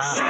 Ah.